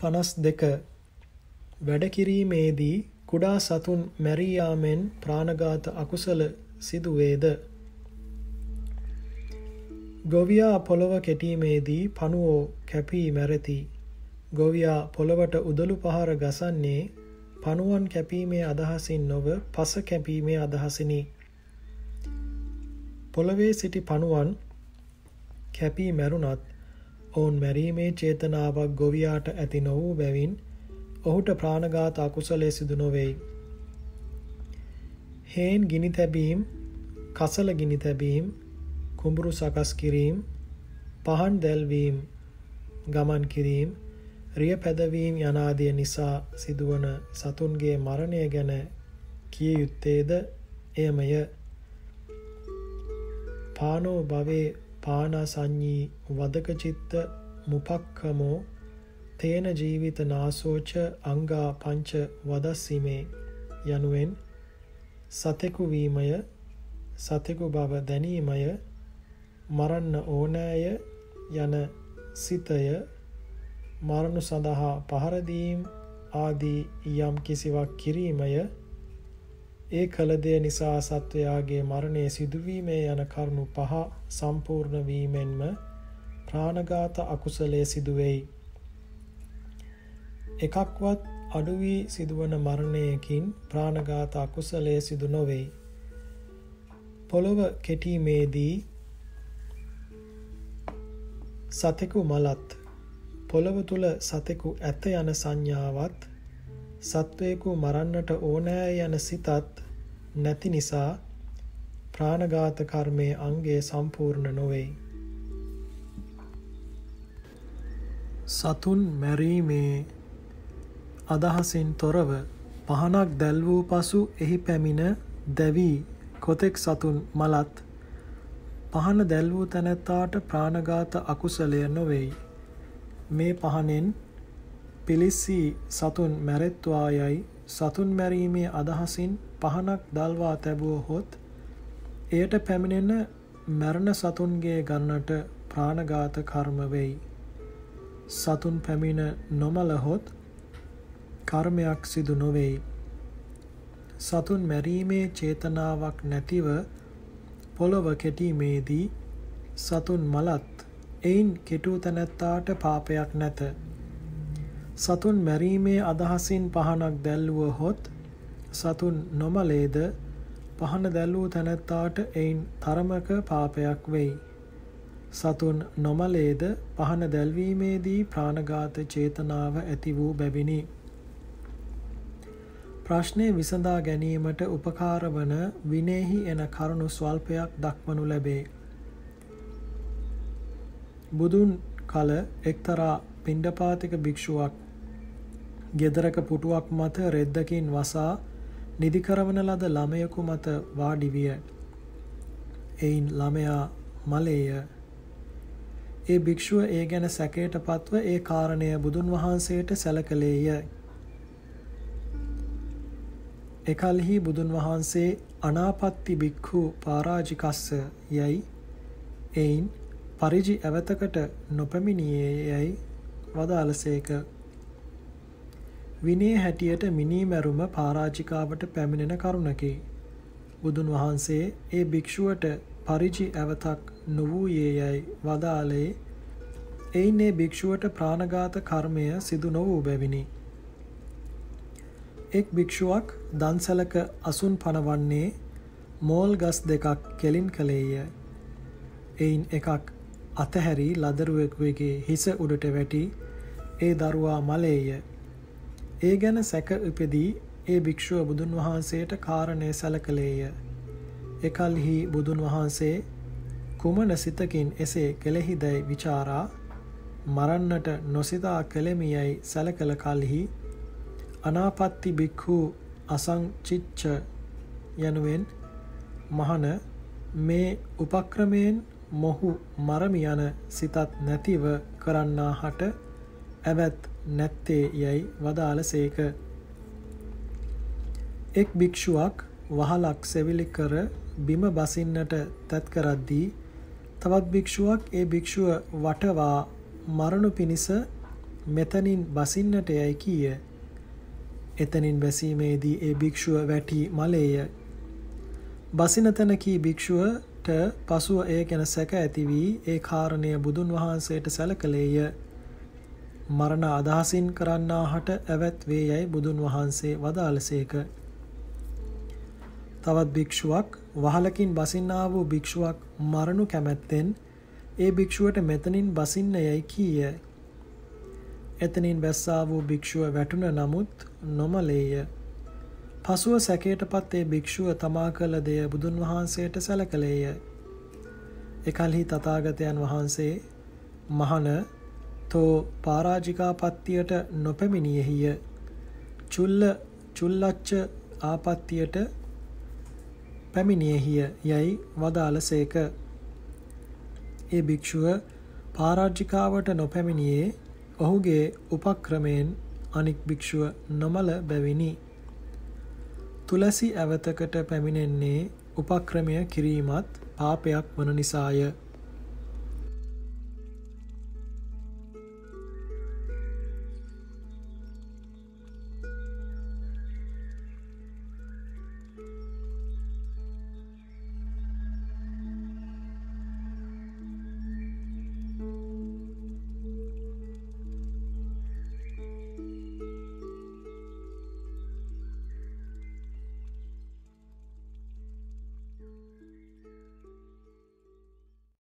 52 වැඩ කිරීමේදී කුඩා සතුන් මැරී යාමෙන් ප්‍රාණඝාත අකුසල සිදු වේද ගොවියා පොළව කෙටීමේදී පණුවෝ කැපී මැරති. ගොවියා පොළවට උදළු පහර ගසන්නේ පණුවන් කැපීමේ අදහසින් නොව පස කැපීමේ අදහසිනි. පොළවේ සිටි පණුවන් කැපී මැරුණත් ඔවුන් මැරීමේ චේතනාවක් ගොවියාට ඇති නොවූ බැවින් ඔහුට ප්‍රාණඝාත අකුසලයේ සිදු නොවේයි. හේන් ගිනි තැබීම්, කසල ගිනි තැබීම්, කුඹුරු සකස් කිරීම, පහන් දැල්වීම, ගමන් කිරීම, රිය පැදවීම යනාදිය නිසා සිදුවන සතුන්ගේ මරණය ගැන කිය යුත්තේද එයමය. පානෝ භවේ පානසඤ්ඤී වදකචිත්ත මුපක්කමෝ තේන ජීවිත නාසෝච අංගා පංච වදස්සිමේ යනුවෙන් සතෙකු වීමය සතෙකු බව දැනීමය මරන්න ඕනෑය යන සිතය මරණු සඳහා පහරදීම් ආදී යම් කිසිවක් කිරීමය. ඒ කළ දෙය නිසා සත්වයාගේ මරණය සිදුවීමේ යන කරුණු පහ සම්පූර්ණ වීමෙන්ම ප්‍රාණඝාත අකුසලයේ සිදුවෙයි. එකක්වත් අඩු වී සිදුවන මරණයකින් ප්‍රාණඝාත අකුසලයේ සිදු නොවේ. පොළොව කෙටීමේදී සතෙකු මලත් පොළොව තුල සතෙකු ඇත යන සංඥාවත් සත්වයෙකු මරන්නට ඕනෑ යන සිතත් නැති නිසා ප්‍රාණඝාත කර්මයේ අංගය සම්පූර්ණ නොවේ. සතුන් මැරීමේ අදහසින් තොරව පහනක් දැල් වූ පසු එහි පැමිණ දැවී කොතෙක් සතුන් මලත් පහන දැල් වූ තැනැත්තාට ප්‍රාණඝාත අකුසලය නොවේයි. මේ පහනෙන් පිලිස්සී සතුන් මැරෙත්වායයි සතුන් මැරීමේ අදහසින් පහනක් දල්වා තැබුවහොත් එයට පැමිණෙන මැරණ සතුන්ගේ ගන්නට ප්‍රාණඝාත කර්ම වෙයි. සතුන් පැමිණ නොමලහොත් කර්මයක් සිදු නොවේයි. සතුන් මැරීමේ චේතනාවක් නැතිව පොළොව කෙටීමේදී සතුන් මලත් එයින් කෙටූ තැනැත්තාට පාපයක් නැත. සතුන් මැරීමේ අදහසින් පහනක් දැල්වුව හොත් සතුන් නොමලේද පහන දැල්වූ තැනැත්තාට එයින් තරමක පාපයක් වෙයි. සතුන් නොමලේද පහන දැල්වීමේදී ප්‍රාණඝාත චේතනාව ඇති වූ බැවිනි. ප්‍රශ්නය විසඳා ගැනීමට උපකාර වන විනයෙහි එන කරුණු ස්වල්පයක් දක්වනු ලැබේ. බුදුන් කල එක්තරා පිණ්ඩපාතික භික්ෂුවක් ගෙදරක පුටුවක් මත රෙද්දකින් වසා නිදි කරවන ලද ළමයෙකු මත වාඩි විය. එයින් ළමයා මලේය. ඒ භික්ෂුව ඒ ගැන සැකයට පත්ව ඒ කාරණය බුදුන් වහන්සේට සැලකලේය. එකල්හි බුදුන් වහන්සේ අනාපත්ති භික්ඛු පරාජිකස්ස යයි එයින් පරිජි ඇවතකට නොපැමිණියේ යයි වදාළසේක. විනය හැටියට මිනීමැරුම පරාජිකාවට පැමිණෙන කරුණකි. බුදුන් වහන්සේ ඒ භික්ෂුවට පරිජි ඇවතක් නොවූයේ යැයි වදාළේ එයින් ඒ භික්ෂුවට ප්‍රාණඝාත කර්මය සිදු නොවූ බැවිනි. එක් භික්ෂුවක් දන්සලක අසුන් පනවන්නේ මෝල් ගස් දෙකක් කෙලින් කළේය. එයින් එකක් අතහැරි ලදරුවෙකුගේ හිස උඩට වැටි ඒ දරුවා මලේය. ඒ ගැන සැක උපදී ඒ භික්ෂුව බුදුන් වහන්සේට කාරණය සැලකලේය. එකල්හි බුදුන් වහන්සේ කුමන සිතකින් එසේ කෙලෙහිදැයි විචාරා මරන්නට නොසිතා කෙලෙමියයි සැලකල කල්හි අනාපත්ති භික්ඛු අසංචිච්ච යනුවෙන් මහන මේ උපක්‍රමයෙන් මොහු මරමි යන සිතත් නැතිව කරන්නා හට ඇවැත් නැත්තේ යැයි වදාළසේක. එක් භික්ෂුවක් වහලක් සෙවිලි කර බිම බසින්නට තැත් කරද්දී තවත් භික්ෂුවක් ඒ භික්ෂුව වටවා මරණු පිණිස මෙතනින් බසින්නට යයි කීය. එතනින් බැසීමේදී ඒ භික්ෂුව වැටි මලේය. බසින තැන කී භික්ෂුවට පසුව ඒ ගැන සැක ඇති වී ඒ කාරණය බුදුන් වහන්සේට සැලකලේය. මරණ අදහසින් කරන්නාහට ඇවැත් වේ යැයි බුදුන් වහන්සේ වදාළසේක. තවත් භික්ෂුවක් වහලකින් බසින්නා වූ භික්ෂුවක් මරණු කැමැත්තෙන් ඒ භික්ෂුවට මෙතනින් බසින්න යැයි කීය. එතනින් බැස්සා වූ භික්ෂුව වැටුණ නමුත් නොමලේය. පසුව සැකයටපත් ඒ භික්ෂුව තමා කළ දෙය බුදුන් වහන්සේට සැලකලේය. එකල්හි තථාගතයන් වහන්සේ මහන තෝ පරාජිකාපත්තියට නොපැමිණියෙහිය. චුල්ල චුල්ලච්ච ආපත්තියට පැමිණියෙහිය යයි වදාළසේක. ඒ භික්ෂුව පරාජිකාවට නොපැමිණියේ ඔහුගේ උපක්‍රමයෙන් අනික් භික්ෂුව නොමල බැවිනි. තුලසි ඇවතකට පැමිණෙන්නේ උපක්‍රමය කිරීමත් පාපයක් වන නිසාය.